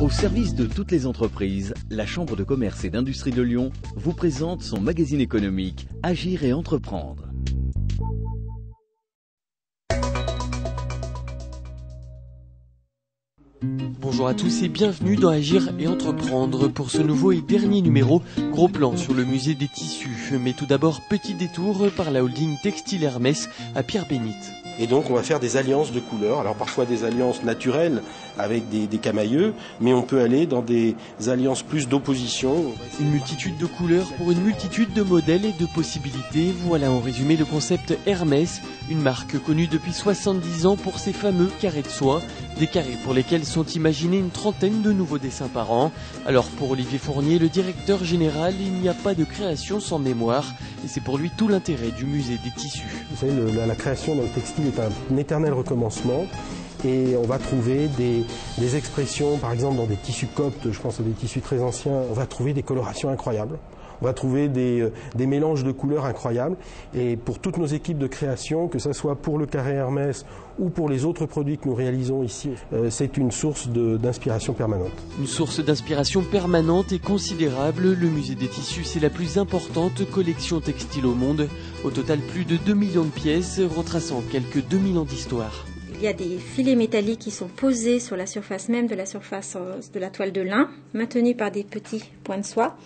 Au service de toutes les entreprises, la Chambre de commerce et d'industrie de Lyon vous présente son magazine économique Agir et entreprendre. Bonjour à tous et bienvenue dans Agir et Entreprendre pour ce nouveau et dernier numéro, gros plan sur le musée des tissus. Mais tout d'abord, petit détour par la holding Textile Hermès à Pierre-Bénite. Et donc on va faire des alliances de couleurs, alors parfois des alliances naturelles avec des, des camailleux, mais on peut aller dans des alliances plus d'opposition. Une multitude de couleurs pour une multitude de modèles et de possibilités, voilà en résumé le concept Hermès, une marque connue depuis 70 ans pour ses fameux carrés de soie, des carrés pour lesquels sont imaginés une trentaine de nouveaux dessins par an. Alors pour Olivier Fournier, le directeur général, il n'y a pas de création sans mémoire, et c'est pour lui tout l'intérêt du musée des tissus. Vous savez, la, création dans le textile est un éternel recommencement et on va trouver des, expressions, par exemple dans des tissus coptes, je pense à des tissus très anciens, on va trouver des colorations incroyables. On va trouver des, euh, des, mélanges de couleurs incroyables. Et pour toutes nos équipes de création, que ce soit pour le carré Hermès ou pour les autres produits que nous réalisons ici, euh, c'est une source d'inspiration permanente. Une source d'inspiration permanente et considérable. Le musée des tissus, c'est la plus importante collection textile au monde. Au total, plus de 2 millions de pièces, retraçant quelques 2000 ans d'histoire. Il y a des filets métalliques qui sont posés sur la surface même de la surface de la toile de lin, maintenus par des petits points de soie.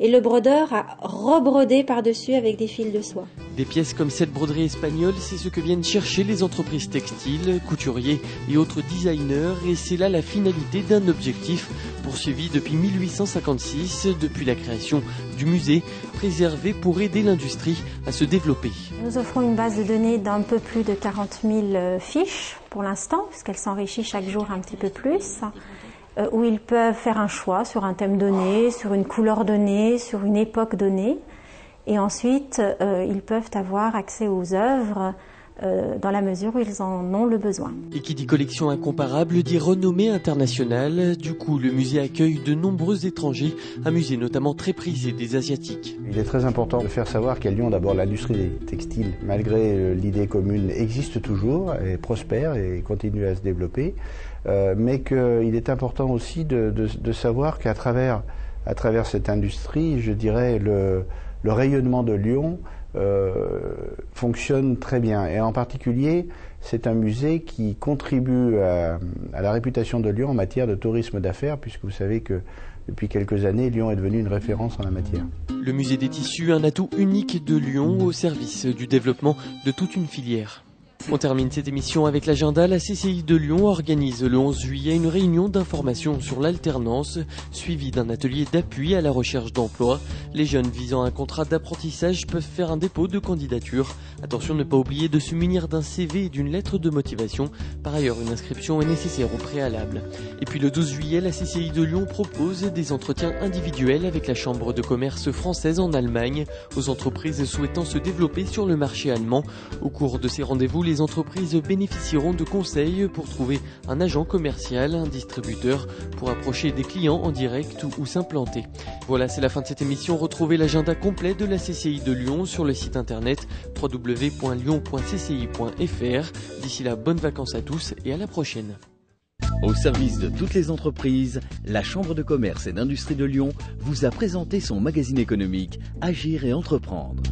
Et le brodeur a rebrodé par-dessus avec des fils de soie. Des pièces comme cette broderie espagnole, c'est ce que viennent chercher les entreprises textiles, couturiers et autres designers, et c'est là la finalité d'un objectif poursuivi depuis 1856, depuis la création du musée, préservé pour aider l'industrie à se développer. Nous offrons une base de données d'un peu plus de 40 000 fiches pour l'instant, puisqu'elle s'enrichit chaque jour un petit peu plus où ils peuvent faire un choix sur un thème donné, sur une couleur donnée, sur une époque donnée. Et ensuite, euh, ils peuvent avoir accès aux œuvres euh, dans la mesure où ils en ont le besoin. Et qui dit collection incomparable dit renommée internationale. Du coup, le musée accueille de nombreux étrangers, un musée notamment très prisé des Asiatiques. Il est très important de faire savoir qu'à Lyon, d'abord, l'industrie des textiles, malgré l'idée commune, existe toujours et prospère et continue à se développer. Euh, mais qu'il est important aussi de, de, de savoir qu'à travers, à travers cette industrie, je dirais, le, le rayonnement de Lyon euh, fonctionne très bien. Et en particulier, c'est un musée qui contribue à, à, la réputation de Lyon en matière de tourisme d'affaires, puisque vous savez que depuis quelques années, Lyon est devenu une référence en la matière. Le musée des tissus, un atout unique de Lyon au service du développement de toute une filière. On termine cette émission avec l'agenda. La CCI de Lyon organise le 11 juillet une réunion d'information sur l'alternance, suivie d'un atelier d'appui à la recherche d'emploi. Les jeunes visant un contrat d'apprentissage peuvent faire un dépôt de candidature. Attention ne pas oublier de se munir d'un CV et d'une lettre de motivation. Par ailleurs, une inscription est nécessaire au préalable. Et puis le 12 juillet, la CCI de Lyon propose des entretiens individuels avec la Chambre de commerce française en Allemagne aux entreprises souhaitant se développer sur le marché allemand. Au cours de ces rendez-vous, les entreprises bénéficieront de conseils pour trouver un agent commercial, un distributeur, pour approcher des clients en direct ou, s'implanter. Voilà, c'est la fin de cette émission. Retrouvez l'agenda complet de la CCI de Lyon sur le site internet www.lyon.cci.fr. D'ici là, bonnes vacances à tous et à la prochaine. Au service de toutes les entreprises, la Chambre de commerce et d'industrie de Lyon vous a présenté son magazine économique Agir et entreprendre.